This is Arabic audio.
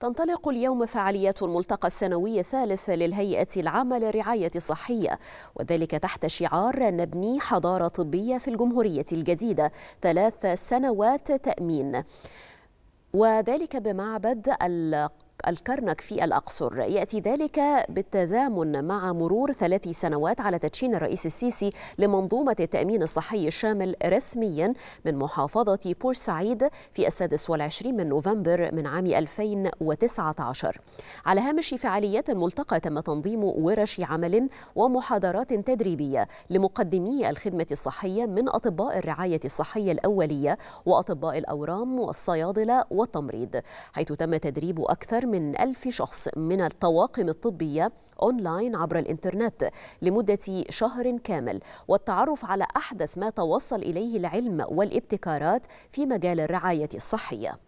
تنطلق اليوم فعاليات الملتقى السنوي الثالث للهيئة العامة للرعاية الصحية وذلك تحت شعار نبني حضارة طبية في الجمهورية الجديدة ثلاث سنوات تأمين. وذلك بمعبد الكرنك في الأقصر. يأتي ذلك بالتزامن مع مرور ثلاث سنوات على تدشين الرئيس السيسي لمنظومة التأمين الصحي الشامل رسميا من محافظة بورسعيد في السادس والعشرين من نوفمبر من عام 2019 على هامش فعاليات الملتقى تم تنظيم ورش عمل ومحاضرات تدريبية لمقدمي الخدمة الصحية من أطباء الرعاية الصحية الأولية وأطباء الأورام والصيادلة والتمريض حيث تم تدريب أكثر من ألف شخص من الطواقم الطبية أونلاين عبر الإنترنت لمدة شهر كامل والتعرف على أحدث ما توصل إليه العلم والابتكارات في مجال الرعاية الصحية.